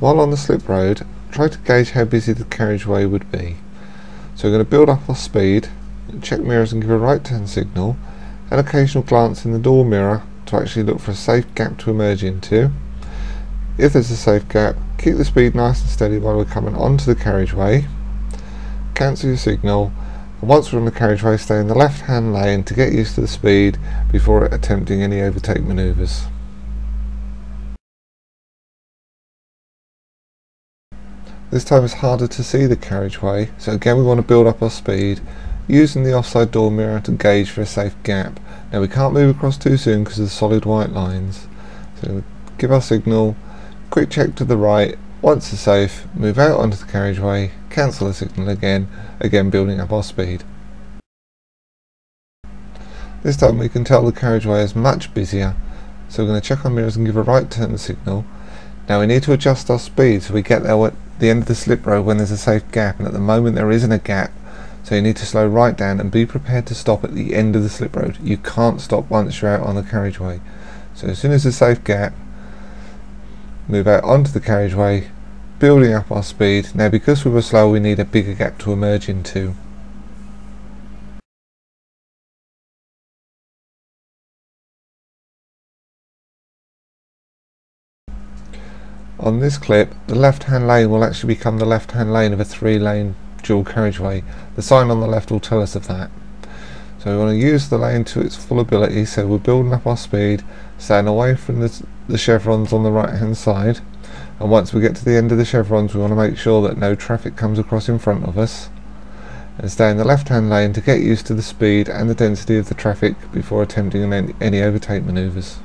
While on the slip road, try to gauge how busy the carriageway would be. So we're going to build up our speed, check mirrors and give a right turn signal, an occasional glance in the door mirror to actually look for a safe gap to emerge into. If there's a safe gap, keep the speed nice and steady while we're coming onto the carriageway. Cancel your signal, and once we're on the carriageway, stay in the left hand lane to get used to the speed before attempting any overtake manoeuvres. This time it's harder to see the carriageway, so again we want to build up our speed, using the offside door mirror to gauge for a safe gap. Now we can't move across too soon because of the solid white lines. So give our signal, quick check to the right, once it's safe, move out onto the carriageway, cancel the signal again, again building up our speed. This time we can tell the carriageway is much busier, so we're going to check our mirrors and give a right turn signal. Now we need to adjust our speed so we get there the end of the slip road when there's a safe gap and at the moment there isn't a gap so you need to slow right down and be prepared to stop at the end of the slip road. You can't stop once you're out on the carriageway. So as soon as a safe gap, move out onto the carriageway, building up our speed. Now because we were slow we need a bigger gap to emerge into. On this clip, the left-hand lane will actually become the left-hand lane of a three-lane dual carriageway. The sign on the left will tell us of that. So we want to use the lane to its full ability, so we're building up our speed, staying away from the, the chevrons on the right hand side. And once we get to the end of the chevrons, we want to make sure that no traffic comes across in front of us. And stay in the left hand lane to get used to the speed and the density of the traffic before attempting any overtake manoeuvres.